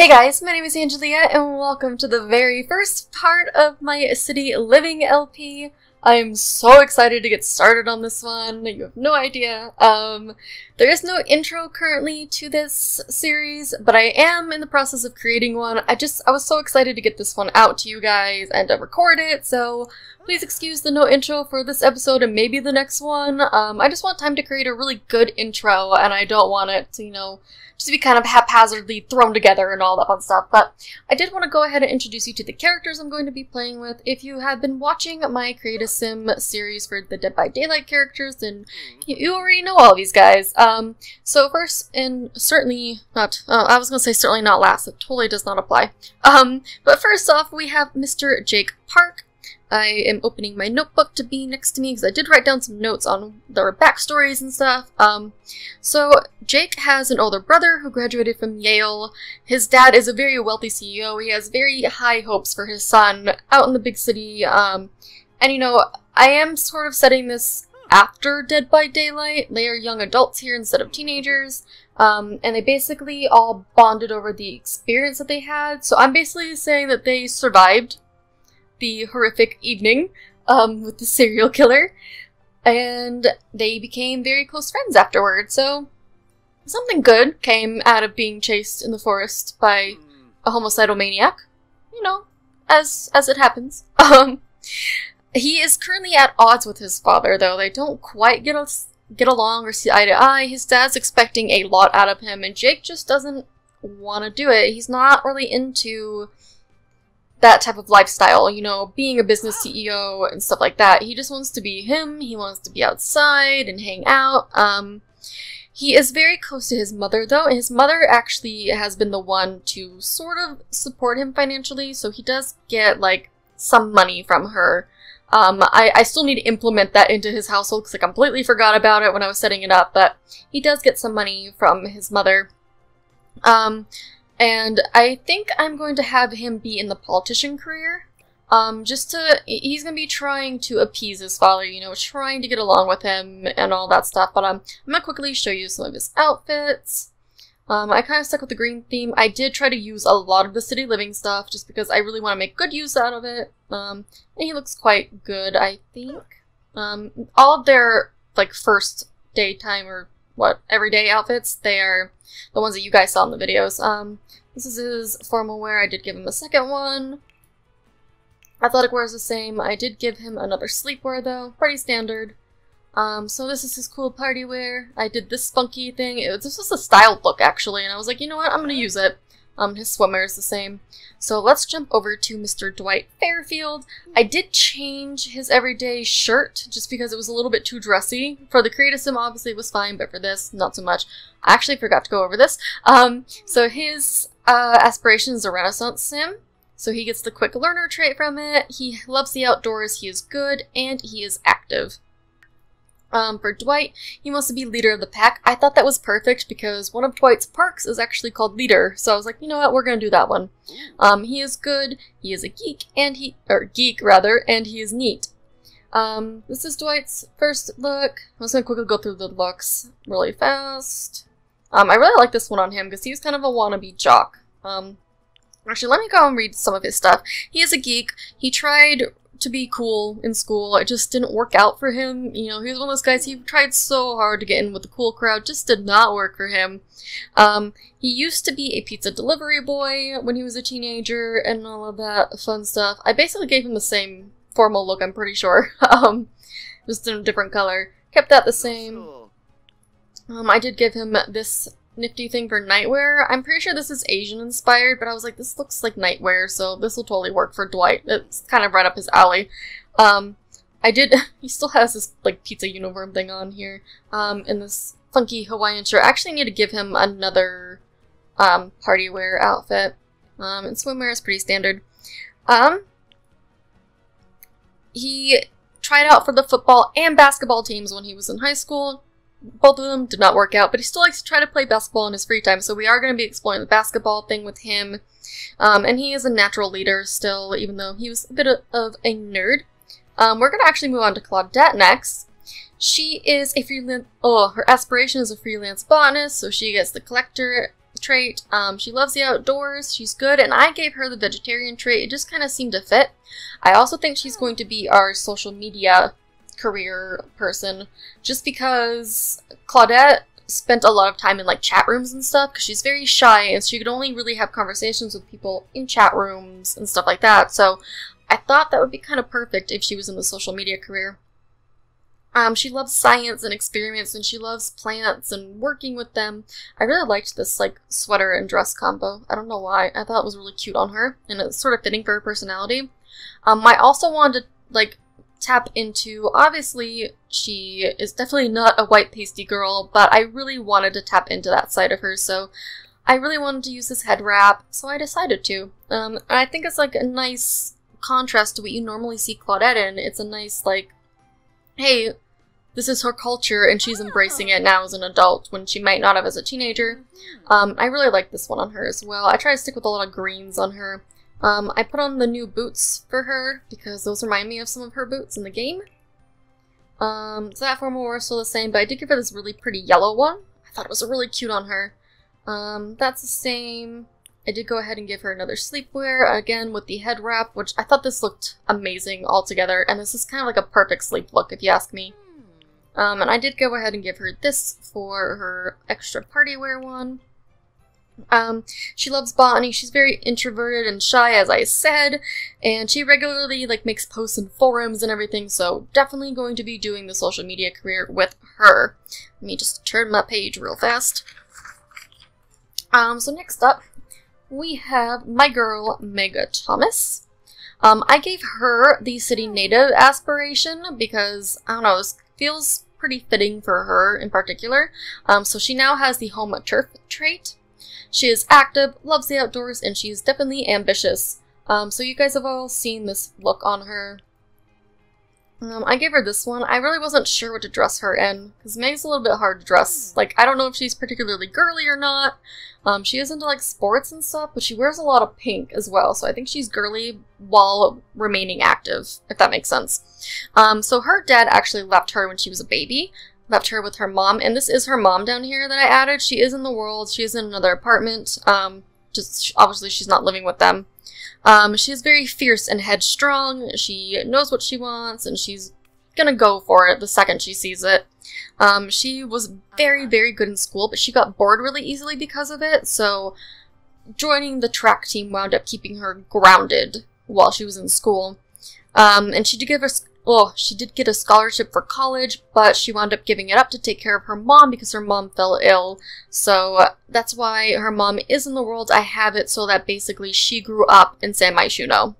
Hey guys, my name is Angelia, and welcome to the very first part of my City Living LP. I'm so excited to get started on this one. You have no idea. Um, there is no intro currently to this series, but I am in the process of creating one. I just, I was so excited to get this one out to you guys and to record it, so please excuse the no intro for this episode and maybe the next one. Um, I just want time to create a really good intro, and I don't want it to, you know, just be kind of haphazardly thrown together and all that fun stuff. But I did want to go ahead and introduce you to the characters I'm going to be playing with. If you have been watching my Create a Sim series for the Dead by Daylight characters, then you, already know all these guys. Um, so first, and certainly not, uh, I was going to say certainly not last, it totally does not apply. Um, but first off, we have Mr. Jake Park. I am opening my notebook to be next to me because I did write down some notes on their backstories and stuff. Um, so Jake has an older brother who graduated from Yale. His dad is a very wealthy CEO. He has very high hopes for his son out in the big city. Um, and you know, I am sort of setting this after Dead by Daylight. They are young adults here instead of teenagers. Um, and they basically all bonded over the experience that they had. So I'm basically saying that they survived the horrific evening um, with the serial killer, and they became very close friends afterward. So something good came out of being chased in the forest by a homicidal maniac. You know, as as it happens. Um, he is currently at odds with his father, though they don't quite get get along or see eye to eye. His dad's expecting a lot out of him, and Jake just doesn't want to do it. He's not really into that type of lifestyle, you know, being a business CEO and stuff like that. He just wants to be him. He wants to be outside and hang out. Um, he is very close to his mother, though. and His mother actually has been the one to sort of support him financially, so he does get, like, some money from her. Um, I, I still need to implement that into his household because I completely forgot about it when I was setting it up, but he does get some money from his mother. Um, and I think I'm going to have him be in the politician career. Um, just to, he's gonna be trying to appease his father, you know, trying to get along with him and all that stuff, but um, I'm gonna quickly show you some of his outfits. Um, I kind of stuck with the green theme. I did try to use a lot of the city living stuff just because I really want to make good use out of it. Um, and he looks quite good, I think. Um, all of their, like, first daytime or what, everyday outfits, they are the ones that you guys saw in the videos. Um, this is his formal wear. I did give him a second one. Athletic wear is the same. I did give him another sleepwear though. Pretty standard. Um, so this is his cool party wear. I did this funky thing. It, this was a styled look actually, and I was like, you know what, I'm gonna use it. Um, his swimmer is the same. So let's jump over to Mr. Dwight Fairfield. I did change his everyday shirt just because it was a little bit too dressy. For the Create a Sim, obviously, it was fine, but for this, not so much. I actually forgot to go over this. Um, so his uh, aspiration is a Renaissance Sim. So he gets the quick learner trait from it. He loves the outdoors, he is good, and he is active. Um, for Dwight, he wants to be leader of the pack. I thought that was perfect because one of Dwight's perks is actually called leader. So I was like, you know what, we're gonna do that one. Um, he is good, he is a geek, and he, or geek rather, and he is neat. Um, this is Dwight's first look. I'm just gonna quickly go through the looks really fast. Um, I really like this one on him because he's kind of a wannabe jock. Um, actually, let me go and read some of his stuff. He is a geek. He tried to be cool in school. It just didn't work out for him. You know, he was one of those guys, he tried so hard to get in with the cool crowd, just did not work for him. Um, he used to be a pizza delivery boy when he was a teenager and all of that fun stuff. I basically gave him the same formal look, I'm pretty sure. um, just in a different color. Kept that the same. Um, I did give him this nifty thing for nightwear. I'm pretty sure this is Asian inspired, but I was like, this looks like nightwear, so this will totally work for Dwight. It's kind of right up his alley. Um, I did, he still has this, like, pizza uniform thing on here, um, in this funky Hawaiian shirt. I actually need to give him another, um, party wear outfit. Um, and swimwear is pretty standard. Um, he tried out for the football and basketball teams when he was in high school both of them did not work out, but he still likes to try to play basketball in his free time, so we are going to be exploring the basketball thing with him. Um, and he is a natural leader still, even though he was a bit of a nerd. Um, we're going to actually move on to Claudette next. She is a freelance, oh, her aspiration is a freelance botanist, so she gets the collector trait. Um, she loves the outdoors, she's good, and I gave her the vegetarian trait. It just kind of seemed to fit. I also think she's going to be our social media career person, just because Claudette spent a lot of time in like chat rooms and stuff because she's very shy and she could only really have conversations with people in chat rooms and stuff like that. So I thought that would be kind of perfect if she was in the social media career. Um, she loves science and experiments, and she loves plants and working with them. I really liked this like sweater and dress combo. I don't know why. I thought it was really cute on her, and it's sort of fitting for her personality. Um, I also wanted to like tap into. Obviously, she is definitely not a white pasty girl, but I really wanted to tap into that side of her. So I really wanted to use this head wrap, so I decided to. Um, and I think it's like a nice contrast to what you normally see Claudette in. It's a nice like hey, this is her culture and she's embracing it now as an adult when she might not have as a teenager. Um, I really like this one on her as well. I try to stick with a lot of greens on her. Um, I put on the new boots for her because those remind me of some of her boots in the game. Um, so that formal wear is still the same, but I did give her this really pretty yellow one. I thought it was really cute on her. Um, that's the same. I did go ahead and give her another sleepwear, again with the head wrap, which I thought this looked amazing altogether, and this is kind of like a perfect sleep look if you ask me. Um, and I did go ahead and give her this for her extra party wear one. Um, she loves botany. She's very introverted and shy, as I said, and she regularly like makes posts in forums and everything. So definitely going to be doing the social media career with her. Let me just turn my page real fast. Um, so next up, we have my girl, Meg Thomas. Um, I gave her the city native aspiration because, I don't know, this feels pretty fitting for her in particular. Um, so she now has the home turf trait. She is active, loves the outdoors, and she's definitely ambitious. Um, so you guys have all seen this look on her. Um, I gave her this one. I really wasn't sure what to dress her in, because Meg's a little bit hard to dress. Like, I don't know if she's particularly girly or not. Um, she is into, like, sports and stuff, but she wears a lot of pink as well, so I think she's girly while remaining active, if that makes sense. Um, so her dad actually left her when she was a baby, left her with her mom, and this is her mom down here that I added. She is in the world, she is in another apartment, um, just, obviously she's not living with them. Um, she's very fierce and headstrong. She knows what she wants, and she's gonna go for it the second she sees it. Um, she was very, very good in school, but she got bored really easily because of it, so joining the track team wound up keeping her grounded while she was in school. Um, and she did give us well, she did get a scholarship for college, but she wound up giving it up to take care of her mom because her mom fell ill. So that's why her mom is in the world. I have it so that basically she grew up in San Myshuno.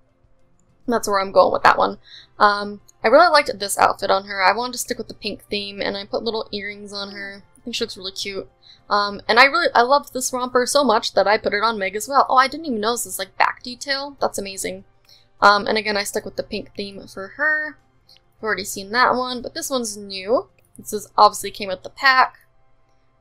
That's where I'm going with that one. Um, I really liked this outfit on her. I wanted to stick with the pink theme, and I put little earrings on her. I think she looks really cute. Um, and I really, I loved this romper so much that I put it on Meg as well. Oh, I didn't even notice this, like, back detail. That's amazing. Um, and again, I stuck with the pink theme for her. I've already seen that one, but this one's new. This is obviously came with the pack.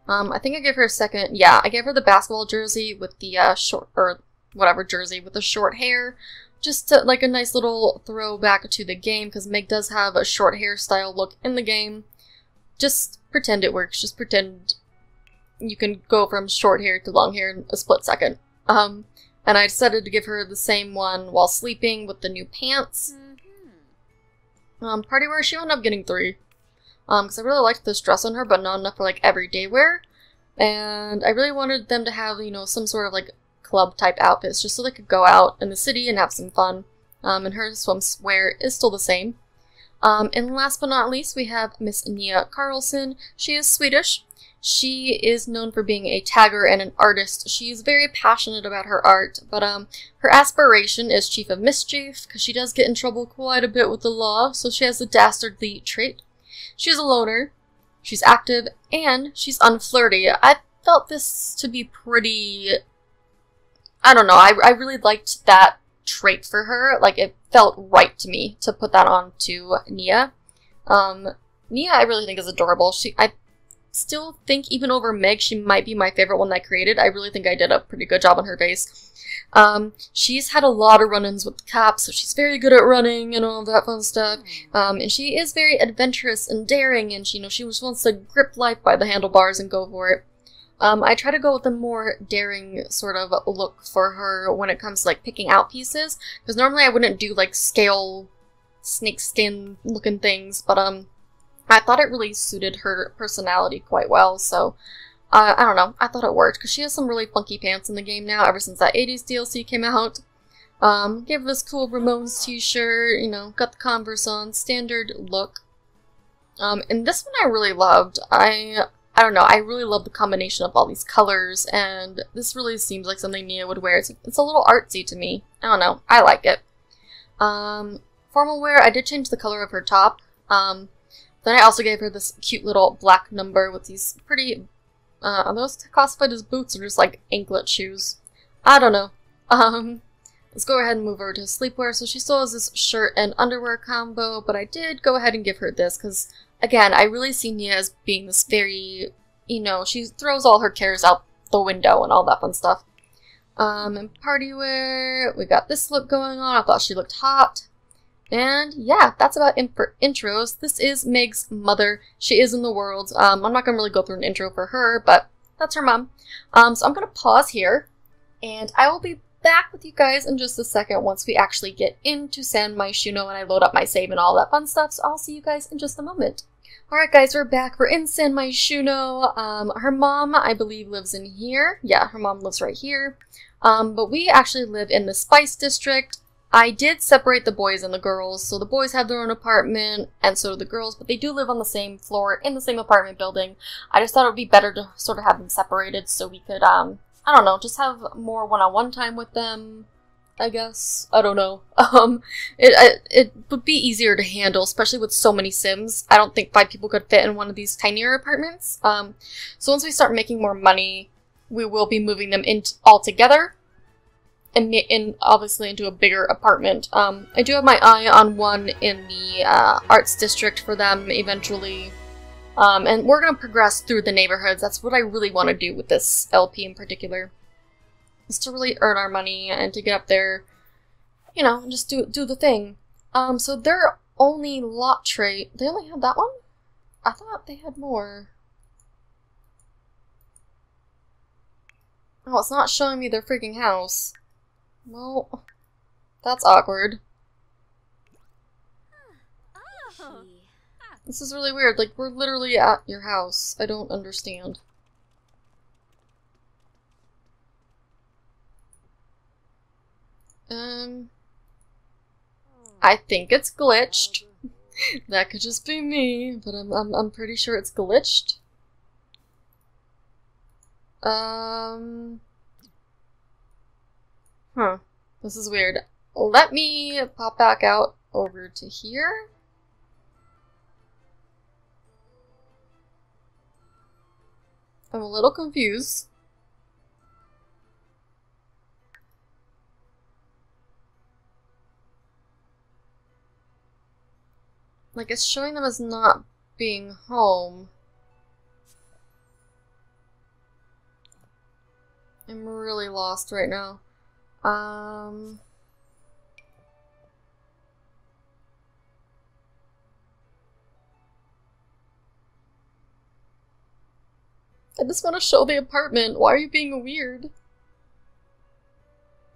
Um, I think I gave her a second. Yeah, I gave her the basketball jersey with the uh, short or whatever jersey with the short hair, just to, like a nice little throwback to the game because Meg does have a short hairstyle look in the game. Just pretend it works. Just pretend you can go from short hair to long hair in a split second. Um, and I decided to give her the same one while sleeping with the new pants. Um, party wear, she wound up getting three. Um, because I really liked this dress on her, but not enough for, like, everyday wear. And I really wanted them to have, you know, some sort of, like, club-type outfits, just so they could go out in the city and have some fun. Um, and her swimwear is still the same. Um, and last but not least, we have Miss Nea Karlsson. She is Swedish. She is known for being a tagger and an artist. She's very passionate about her art, but um, her aspiration is Chief of Mischief, because she does get in trouble quite a bit with the law, so she has the dastardly trait. She's a loner, she's active, and she's unflirty. I felt this to be pretty... I don't know, I, I really liked that trait for her. Like, it felt right to me to put that on to Nea. Um, Nea I really think is adorable. She I still think even over Meg, she might be my favorite one that I created. I really think I did a pretty good job on her face. Um, she's had a lot of run-ins with the cops, so she's very good at running and all that fun stuff. Hmm. Um, and she is very adventurous and daring, and she, you know, she just wants to grip life by the handlebars and go for it. Um, I try to go with a more daring sort of look for her when it comes to like picking out pieces, because normally I wouldn't do like scale snake skin looking things, but um, I thought it really suited her personality quite well, so uh, I don't know, I thought it worked, because she has some really funky pants in the game now, ever since that 80s DLC came out. Um, gave this cool Ramones t-shirt, you know, got the Converse on, standard look. Um, and this one I really loved. I I don't know, I really love the combination of all these colors, and this really seems like something Nea would wear. It's, it's a little artsy to me. I don't know, I like it. Um, formal wear, I did change the color of her top. Um, then I also gave her this cute little black number with these pretty, uh, are those classified as boots or just like anklet shoes? I don't know. Um, let's go ahead and move over to sleepwear. So she still has this shirt and underwear combo, but I did go ahead and give her this because again, I really see Nea as being this very, you know, she throws all her cares out the window and all that fun stuff. Um, and party wear, we got this look going on. I thought she looked hot. And yeah, that's about it for intros. This is Meg's mother. She is in the world. Um, I'm not going to really go through an intro for her, but that's her mom. Um, so I'm going to pause here, and I will be back with you guys in just a second once we actually get into San Myshuno and I load up my save and all that fun stuff, so I'll see you guys in just a moment. Alright guys, we're back. We're in San Myshuno. Um, her mom, I believe, lives in here. Yeah, her mom lives right here. Um, but we actually live in the Spice District. I did separate the boys and the girls, so the boys have their own apartment, and so do the girls, but they do live on the same floor in the same apartment building. I just thought it would be better to sort of have them separated so we could, um, I don't know, just have more one-on-one time with them. I guess. I don't know. Um, it, it, it would be easier to handle, especially with so many Sims. I don't think five people could fit in one of these tinier apartments. Um, so once we start making more money, we will be moving them in all together, and in obviously into a bigger apartment. Um, I do have my eye on one in the uh, arts district for them eventually. Um, and we're gonna progress through the neighborhoods. That's what I really want to do with this LP in particular is to really earn our money and to get up there, you know, and just do do the thing. Um, so their only lot trait, they only had that one? I thought they had more. Oh, it's not showing me their freaking house. Well, that's awkward. This is really weird. Like, we're literally at your house. I don't understand. Um, I think it's glitched. that could just be me, but I'm, I'm, I'm pretty sure it's glitched. Um, huh. This is weird. Let me pop back out over to here. I'm a little confused. Like, it's showing them as not being home. I'm really lost right now. Um... I just want to show the apartment. Why are you being weird?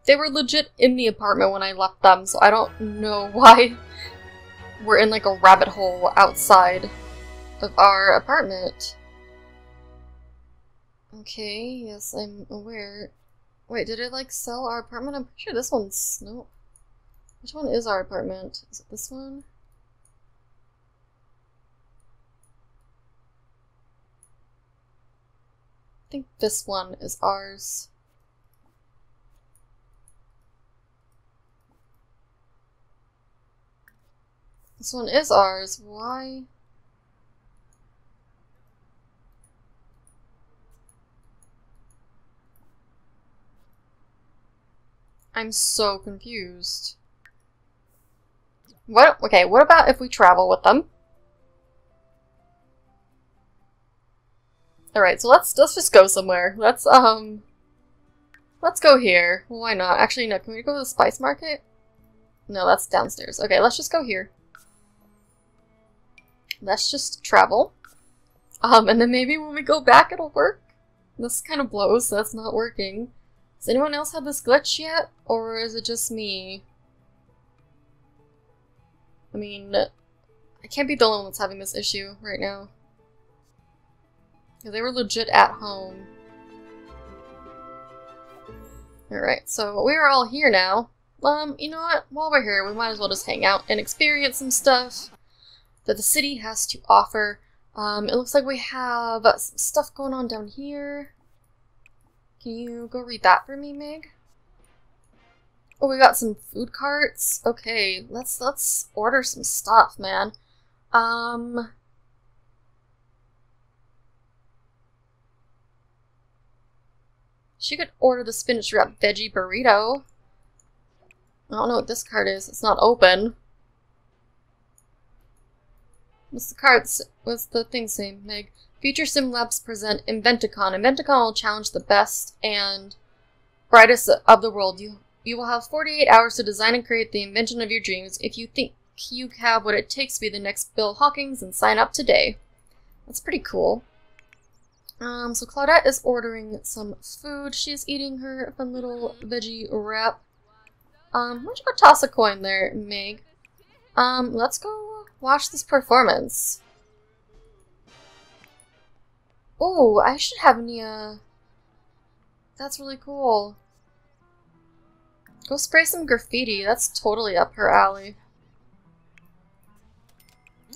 They were legit in the apartment when I left them, so I don't know why we're in like a rabbit hole outside of our apartment. Okay, yes, I'm aware. Wait, did it like sell our apartment? I'm pretty sure this one's no. Which one is our apartment? Is it this one? I think this one is ours. This one is ours. Why? I'm so confused. What? Okay, what about if we travel with them? Alright, so let's let's just go somewhere. Let's um let's go here. Why not? Actually no, can we go to the spice market? No, that's downstairs. Okay, let's just go here let's just travel. Um, and then maybe when we go back it'll work. This kind of blows, that's not working. Has anyone else had this glitch yet? Or is it just me? I mean, I can't be the only one that's having this issue right now. They were legit at home. Alright, so we are all here now. Um, you know what? While we're here, we might as well just hang out and experience some stuff that the city has to offer. Um, it looks like we have some stuff going on down here. Can you go read that for me, Meg? Oh, we got some food carts. Okay, let's let's order some stuff, man. Um She could order the spinach wrap veggie burrito. I don't know what this card is. It's not open. What's the cards? What's the thing say, Meg? Future Sim Labs present Inventicon. Inventicon will challenge the best and brightest of the world. You you will have 48 hours to design and create the invention of your dreams. If you think you have what it takes to be the next Bill Hawkins, then sign up today. That's pretty cool. Um, so Claudette is ordering some food. She's eating her fun little veggie wrap. Um, why don't you go toss a coin there, Meg? Um, let's go watch this performance. Oh, I should have Nea. That's really cool. Go spray some graffiti. That's totally up her alley.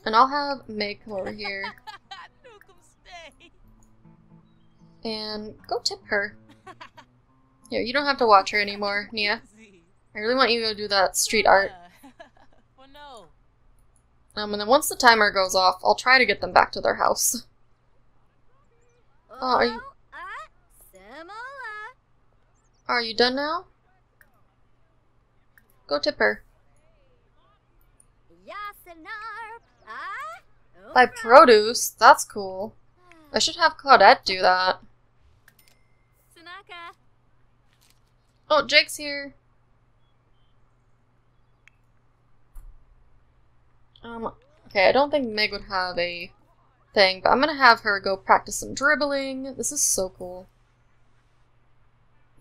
And I'll have Meg come over here. And go tip her. Here, you don't have to watch her anymore, Nea. I really want you to do that street art. Um, and then once the timer goes off, I'll try to get them back to their house. Oh, are you... Are you done now? Go tip her. Buy produce? That's cool. I should have Claudette do that. Oh, Jake's here. Um, okay, I don't think Meg would have a thing, but I'm gonna have her go practice some dribbling. This is so cool.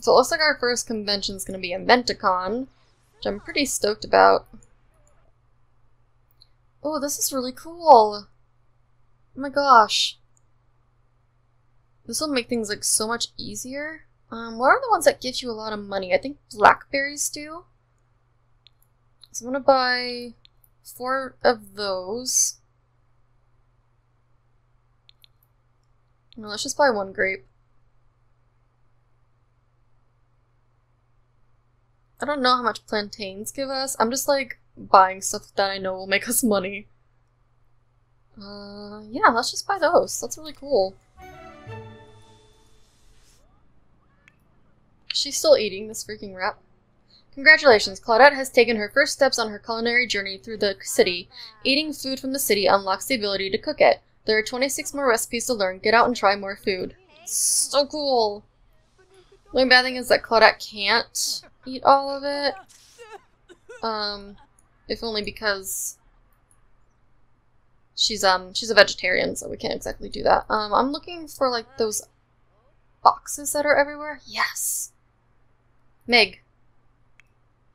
So it looks like our first convention is gonna be Inventicon, which I'm pretty stoked about. Oh, this is really cool. Oh my gosh. This will make things like so much easier. Um, what are the ones that give you a lot of money? I think blackberries do. So I'm gonna buy four of those. No, let's just buy one grape. I don't know how much plantains give us. I'm just like buying stuff that I know will make us money. Uh, yeah, let's just buy those. That's really cool. She's still eating this freaking wrap. Congratulations, Claudette has taken her first steps on her culinary journey through the city. Eating food from the city unlocks the ability to cook it. There are 26 more recipes to learn. Get out and try more food. So cool! The only bad thing is that Claudette can't eat all of it. Um, if only because she's um she's a vegetarian, so we can't exactly do that. Um, I'm looking for like those boxes that are everywhere. Yes. Meg.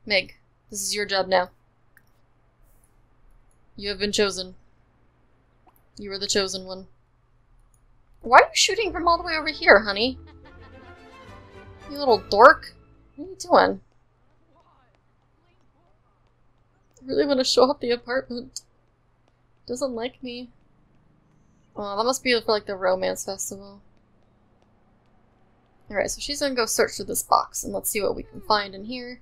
Meg, this is your job now. You have been chosen. You were the chosen one. Why are you shooting from all the way over here, honey? You little dork. What are you doing? I really want to show off the apartment. Doesn't like me. Oh, that must be for like the romance festival. Alright, so she's gonna go search through this box, and let's see what we can find in here.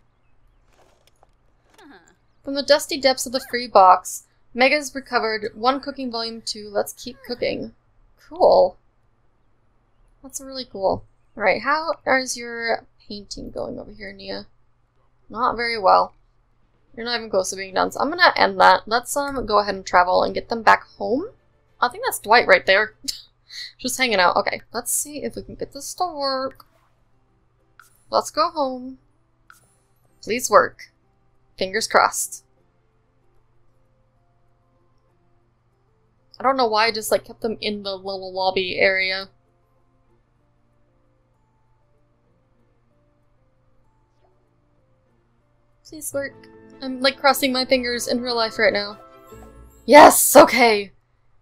From the dusty depths of the free box, Mega's recovered one cooking volume to Let's Keep Cooking. Cool. That's really cool. Alright, how is your painting going over here, Nea? Not very well. You're not even close to being done, so I'm gonna end that. Let's um go ahead and travel and get them back home. I think that's Dwight right there. Just hanging out. Okay, let's see if we can get this to work. Let's go home. Please work. Fingers crossed. I don't know why I just like kept them in the little lobby area. Please work. I'm like crossing my fingers in real life right now. Yes! Okay!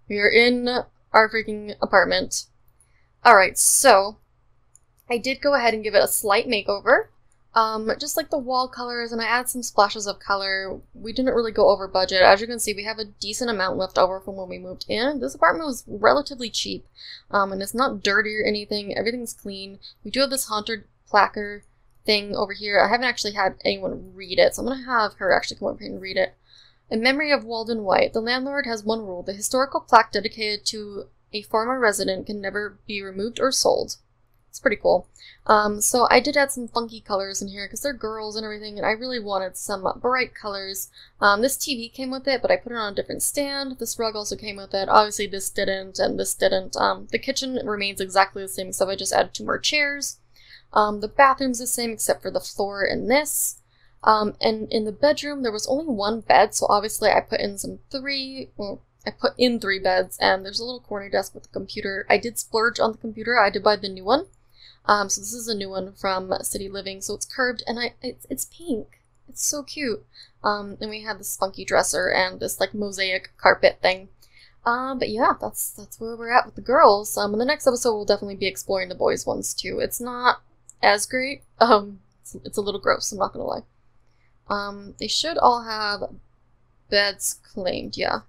We are in our freaking apartment. Alright, so I did go ahead and give it a slight makeover. Um, just like the wall colors, and I add some splashes of color. We didn't really go over budget. As you can see, we have a decent amount left over from when we moved in. This apartment was relatively cheap, um, and it's not dirty or anything. Everything's clean. We do have this haunted placard thing over here. I haven't actually had anyone read it, so I'm going to have her actually come over here and read it. In memory of Walden White, the landlord has one rule. The historical plaque dedicated to a former resident can never be removed or sold. It's pretty cool. Um, so I did add some funky colors in here because they're girls and everything, and I really wanted some bright colors. Um, this TV came with it, but I put it on a different stand. This rug also came with it. Obviously, this didn't, and this didn't. Um, the kitchen remains exactly the same, so I just added two more chairs. Um, the bathroom's the same except for the floor in this. Um, and in the bedroom, there was only one bed, so obviously I put in some three, well, I put in three beds, and there's a little corner desk with a computer. I did splurge on the computer, I did buy the new one. Um, so this is a new one from City Living, so it's curved, and I it's, it's pink. It's so cute. Um, and we have this funky dresser and this like mosaic carpet thing. Um, but yeah, that's that's where we're at with the girls. Um, in the next episode, we'll definitely be exploring the boys ones too. It's not as great. Um, it's, it's a little gross. I'm not gonna lie. Um, they should all have beds claimed. Yeah.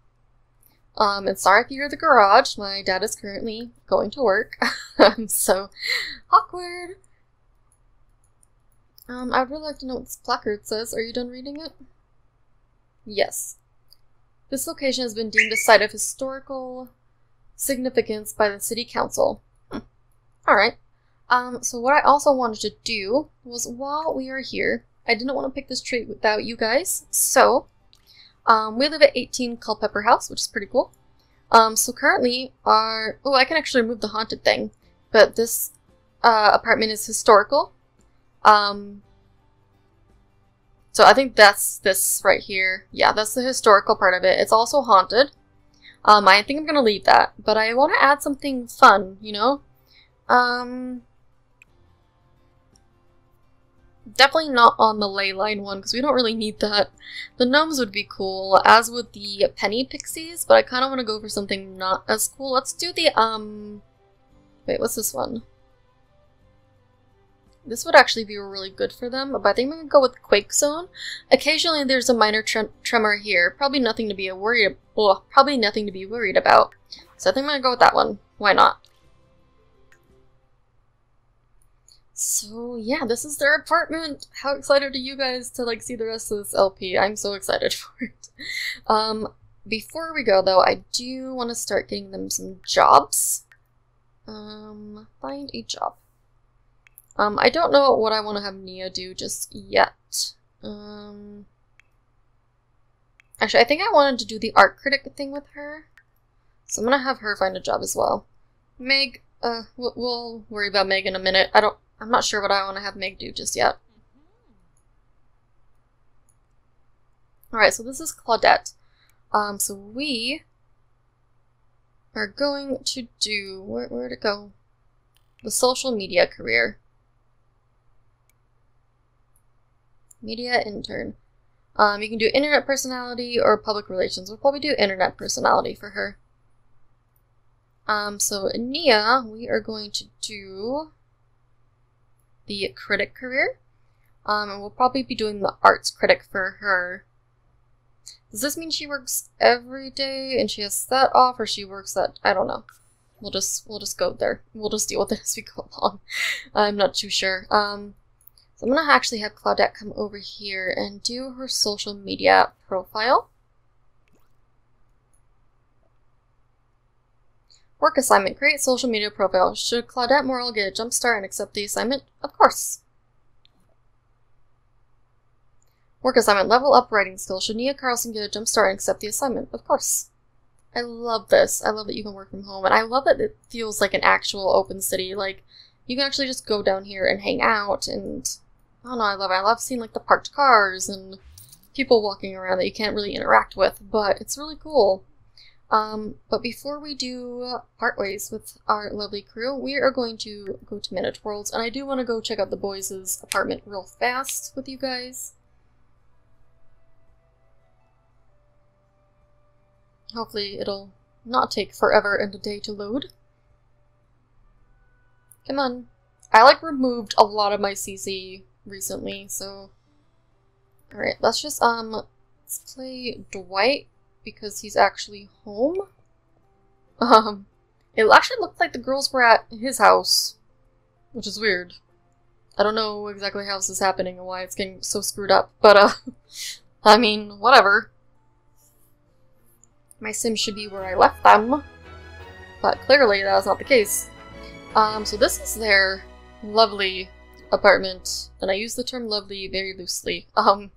Um, and sorry if you're the garage. My dad is currently going to work, I'm so awkward. Um, I'd really like to know what this placard says. Are you done reading it? Yes. This location has been deemed a site of historical significance by the city council. Hmm. Alright. Um, so what I also wanted to do was while we are here, I didn't want to pick this tree without you guys, so um, we live at 18 Culpepper House, which is pretty cool. Um, so currently our, oh, I can actually remove the haunted thing, but this uh, apartment is historical. Um, so I think that's this right here. Yeah, that's the historical part of it. It's also haunted. Um, I think I'm gonna leave that, but I want to add something fun, you know? Um, Definitely not on the ley line one, because we don't really need that. The gnomes would be cool, as would the penny pixies, but I kind of want to go for something not as cool. Let's do the, um... Wait, what's this one? This would actually be really good for them, but I think I'm going to go with Quake Zone. Occasionally there's a minor tre tremor here. Probably nothing to be worried well, probably nothing to be worried about. So I think I'm going to go with that one. Why not? So yeah, this is their apartment. How excited are you guys to like see the rest of this LP? I'm so excited for it. Um, before we go though, I do want to start getting them some jobs. Um, find a job. Um, I don't know what I want to have Nea do just yet. Um, actually, I think I wanted to do the art critic thing with her. So I'm gonna have her find a job as well. Meg, uh, we'll, we'll worry about Meg in a minute. I don't I'm not sure what I want to have Meg do just yet. Alright, so this is Claudette. Um, so we are going to do, where, where'd it go? The social media career. Media intern. Um, you can do internet personality or public relations. We'll probably do internet personality for her. Um, so Nea, we are going to do the critic career. Um, and we'll probably be doing the arts critic for her. Does this mean she works every day and she has that off, or she works that? I don't know. We'll just we'll just go there. We'll just deal with it as we go along. I'm not too sure. Um, so I'm gonna actually have Claudette come over here and do her social media profile. Work assignment. Create social media profile. Should Claudette Morel get a jump start and accept the assignment? Of course. Work assignment. Level up writing skills. Should Nea Karlsson get a jump start and accept the assignment? Of course. I love this. I love that you can work from home. And I love that it feels like an actual open city. Like, you can actually just go down here and hang out and... I don't know, I love it. I love seeing, like, the parked cars and people walking around that you can't really interact with, but it's really cool. Um, but before we do part ways with our lovely crew, we are going to go to Manage World, and I do want to go check out the boys' apartment real fast with you guys. Hopefully it'll not take forever and a day to load. Come on. I, like, removed a lot of my CC recently, so... Alright, let's just, um, let's play Dwight because he's actually home. Um, it actually looked like the girls were at his house, which is weird. I don't know exactly how this is happening and why it's getting so screwed up, but, uh, I mean, whatever. My sims should be where I left them, but clearly that was not the case. Um, so this is their lovely apartment, and I use the term lovely very loosely. Um,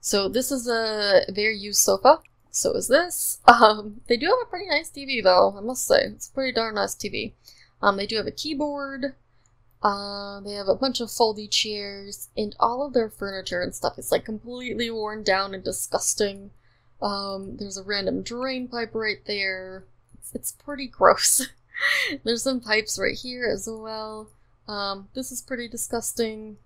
so this is a very used sofa. So is this. Um, they do have a pretty nice TV though, I must say. It's a pretty darn nice TV. Um, they do have a keyboard. Uh, they have a bunch of foldy chairs, and all of their furniture and stuff is like completely worn down and disgusting. Um, there's a random drain pipe right there. It's, it's pretty gross. there's some pipes right here as well. Um, this is pretty disgusting.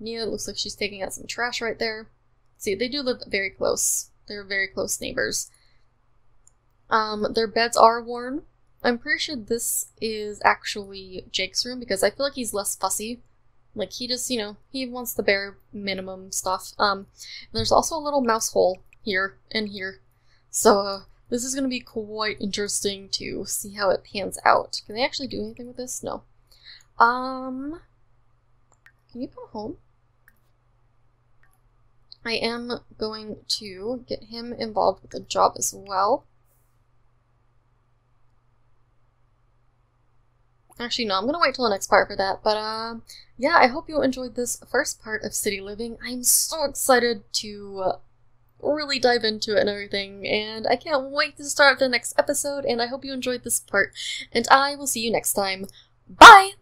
Nea looks like she's taking out some trash right there. See, they do live very close. They're very close neighbors. Um, their beds are worn. I'm pretty sure this is actually Jake's room because I feel like he's less fussy. Like he just, you know, he wants the bare minimum stuff. Um, there's also a little mouse hole here and here. So uh, this is going to be quite interesting to see how it pans out. Can they actually do anything with this? No. Um, can you come home? I am going to get him involved with the job as well. Actually, no, I'm gonna wait till the next part for that, but uh, yeah, I hope you enjoyed this first part of City Living. I'm so excited to uh, really dive into it and everything, and I can't wait to start the next episode, and I hope you enjoyed this part, and I will see you next time. Bye!